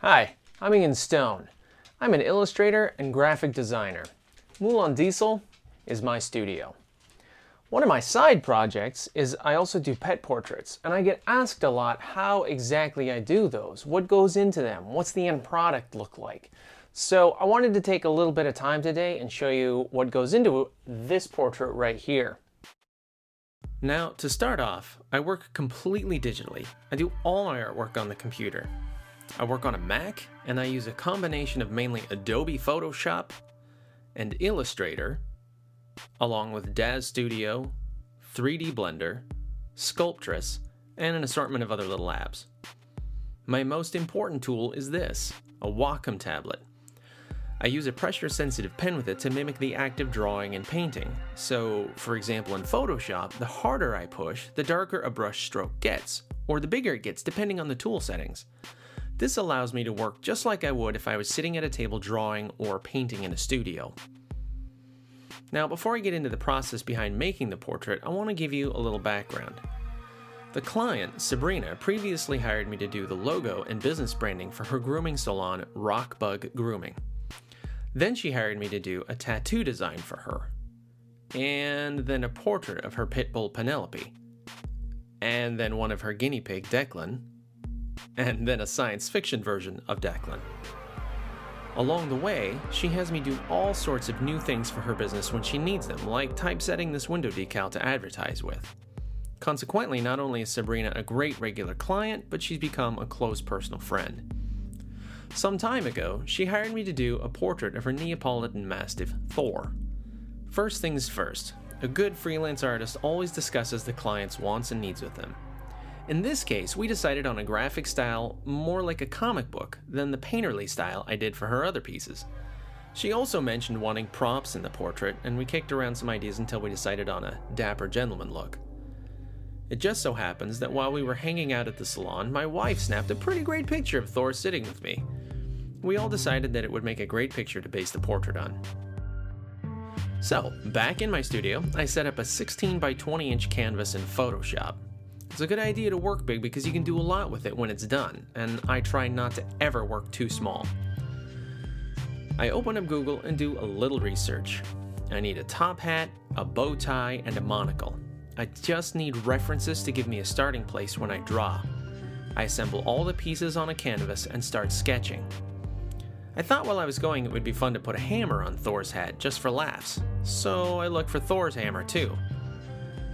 Hi, I'm Ian Stone. I'm an illustrator and graphic designer. Moulin Diesel is my studio. One of my side projects is I also do pet portraits, and I get asked a lot how exactly I do those, what goes into them, what's the end product look like. So I wanted to take a little bit of time today and show you what goes into this portrait right here. Now, to start off, I work completely digitally. I do all my artwork on the computer. I work on a Mac, and I use a combination of mainly Adobe Photoshop and Illustrator, along with DAZ Studio, 3D Blender, Sculptris, and an assortment of other little apps. My most important tool is this, a Wacom tablet. I use a pressure sensitive pen with it to mimic the act of drawing and painting. So, for example, in Photoshop, the harder I push, the darker a brush stroke gets, or the bigger it gets depending on the tool settings. This allows me to work just like I would if I was sitting at a table drawing or painting in a studio. Now, before I get into the process behind making the portrait, I want to give you a little background. The client, Sabrina, previously hired me to do the logo and business branding for her grooming salon, Rockbug Grooming. Then she hired me to do a tattoo design for her, and then a portrait of her pit bull Penelope, and then one of her guinea pig Declan, and then a science fiction version of Declan. Along the way, she has me do all sorts of new things for her business when she needs them, like typesetting this window decal to advertise with. Consequently, not only is Sabrina a great regular client, but she's become a close personal friend. Some time ago, she hired me to do a portrait of her Neapolitan Mastiff, Thor. First things first, a good freelance artist always discusses the client's wants and needs with them. In this case, we decided on a graphic style more like a comic book than the painterly style I did for her other pieces. She also mentioned wanting props in the portrait, and we kicked around some ideas until we decided on a dapper gentleman look. It just so happens that while we were hanging out at the salon, my wife snapped a pretty great picture of Thor sitting with me. We all decided that it would make a great picture to base the portrait on. So, back in my studio, I set up a 16 by 20 inch canvas in Photoshop. It's a good idea to work big because you can do a lot with it when it's done, and I try not to ever work too small. I open up Google and do a little research. I need a top hat, a bow tie, and a monocle. I just need references to give me a starting place when I draw. I assemble all the pieces on a canvas and start sketching. I thought while I was going it would be fun to put a hammer on Thor's hat just for laughs, so I look for Thor's hammer too.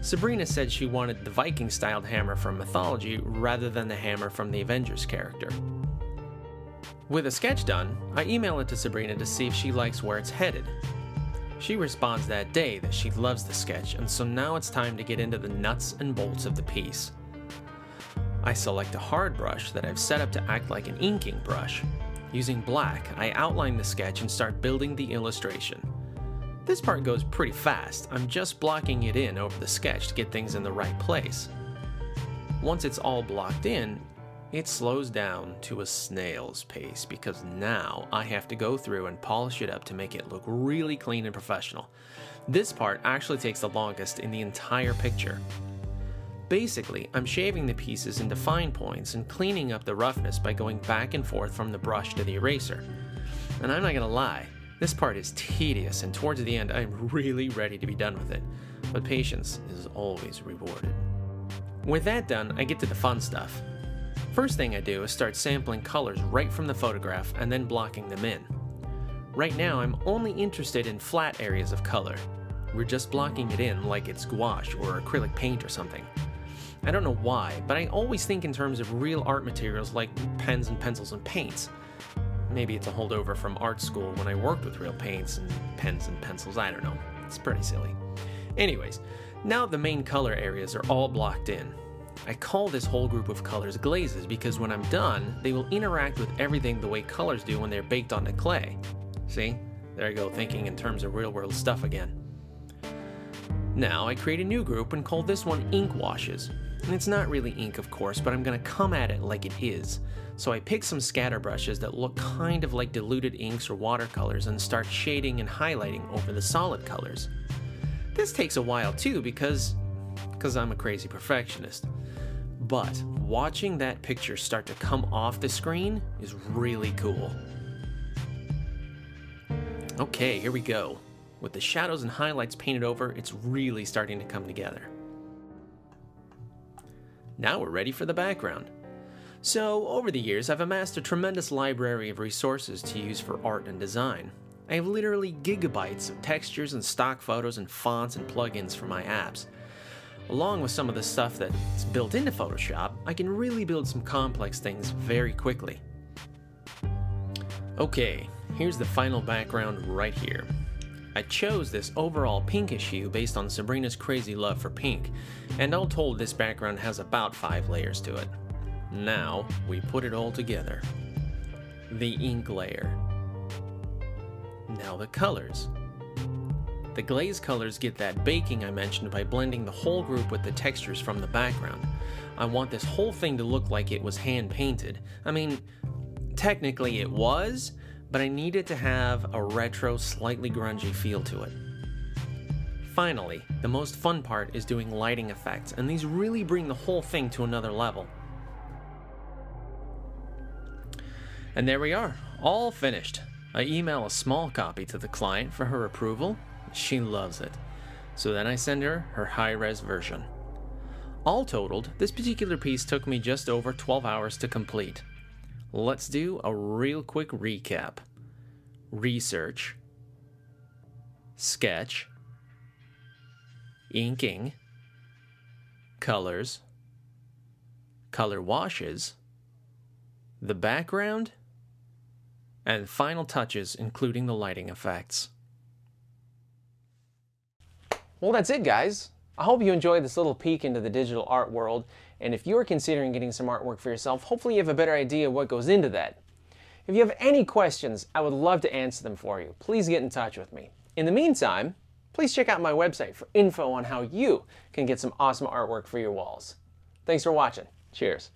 Sabrina said she wanted the Viking styled hammer from mythology rather than the hammer from the Avengers character. With a sketch done, I email it to Sabrina to see if she likes where it's headed. She responds that day that she loves the sketch, and so now it's time to get into the nuts and bolts of the piece. I select a hard brush that I've set up to act like an inking brush. Using black, I outline the sketch and start building the illustration. This part goes pretty fast, I'm just blocking it in over the sketch to get things in the right place. Once it's all blocked in, it slows down to a snail's pace because now I have to go through and polish it up to make it look really clean and professional. This part actually takes the longest in the entire picture. Basically, I'm shaving the pieces into fine points and cleaning up the roughness by going back and forth from the brush to the eraser. And I'm not gonna lie, this part is tedious, and towards the end, I'm really ready to be done with it, but patience is always rewarded. With that done, I get to the fun stuff. First thing I do is start sampling colors right from the photograph and then blocking them in. Right now, I'm only interested in flat areas of color. We're just blocking it in like it's gouache or acrylic paint or something. I don't know why, but I always think in terms of real art materials like pens and pencils and paints. Maybe it's a holdover from art school when I worked with real paints and pens and pencils, I don't know. It's pretty silly. Anyways, now the main color areas are all blocked in. I call this whole group of colors glazes because when I'm done, they will interact with everything the way colors do when they're baked onto clay. See? There I go, thinking in terms of real world stuff again. Now I create a new group and call this one ink washes. And it's not really ink, of course, but I'm gonna come at it like it is. So I pick some scatter brushes that look kind of like diluted inks or watercolors and start shading and highlighting over the solid colors. This takes a while too because because I'm a crazy perfectionist. But watching that picture start to come off the screen is really cool. Okay, here we go. With the shadows and highlights painted over, it's really starting to come together. Now we're ready for the background. So, over the years, I've amassed a tremendous library of resources to use for art and design. I have literally gigabytes of textures and stock photos and fonts and plugins for my apps. Along with some of the stuff that's built into Photoshop, I can really build some complex things very quickly. Okay, here's the final background right here. I chose this overall pinkish hue based on Sabrina's crazy love for pink, and all told this background has about 5 layers to it. Now, we put it all together. The ink layer. Now the colors. The glaze colors get that baking I mentioned by blending the whole group with the textures from the background. I want this whole thing to look like it was hand painted. I mean, technically it was, but I needed to have a retro, slightly grungy feel to it. Finally, the most fun part is doing lighting effects, and these really bring the whole thing to another level. And there we are, all finished. I email a small copy to the client for her approval. She loves it. So then I send her her high-res version. All totaled, this particular piece took me just over 12 hours to complete. Let's do a real quick recap. Research, sketch, inking, colors, color washes, the background, and final touches including the lighting effects. Well, that's it, guys. I hope you enjoyed this little peek into the digital art world, and if you're considering getting some artwork for yourself, hopefully you have a better idea of what goes into that. If you have any questions, I would love to answer them for you. Please get in touch with me. In the meantime, please check out my website for info on how you can get some awesome artwork for your walls. Thanks for watching. Cheers.